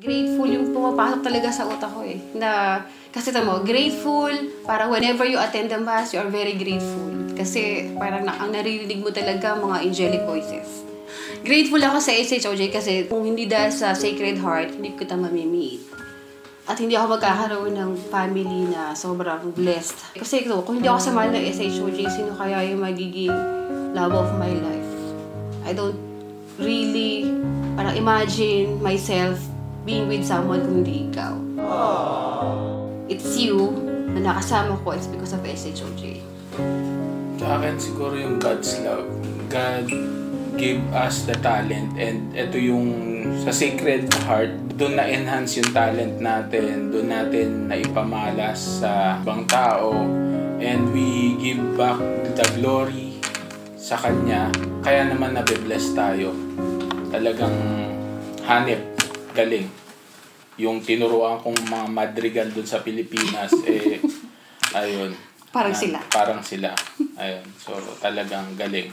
Grateful yung pumapasok talaga sa utak ko eh. Na, kasi tamo, grateful, para whenever you attend the mass, you are very grateful. Kasi parang na, ang naririnig mo talaga mga angelic voices. Grateful ako sa SHOJ kasi kung hindi dahil sa Sacred Heart, hindi ko kita mamimit. At hindi ako magkakaroon ng family na sobrang blessed. Kasi ito, kung hindi ako sumali ng SHOJ, sino kaya yung magiging love of my life? I don't really parang imagine myself being with someone kung hindi ikaw. It's you na nakasama ko, it's because of SHOJ. Sa akin siguro yung God's love. God gave us the talent and ito yung sa Sacred Heart, doon na-enhance yung talent natin, doon natin naipamalas sa ibang tao and we give back the glory sa Kanya. Kaya naman nabe-bless tayo. Talagang hanip, galing. Yung tinuruan kong mga madrigal doon sa Pilipinas, eh, ayun. Parang Ah, sila. Parang sila. Ayun. So, talagang galing.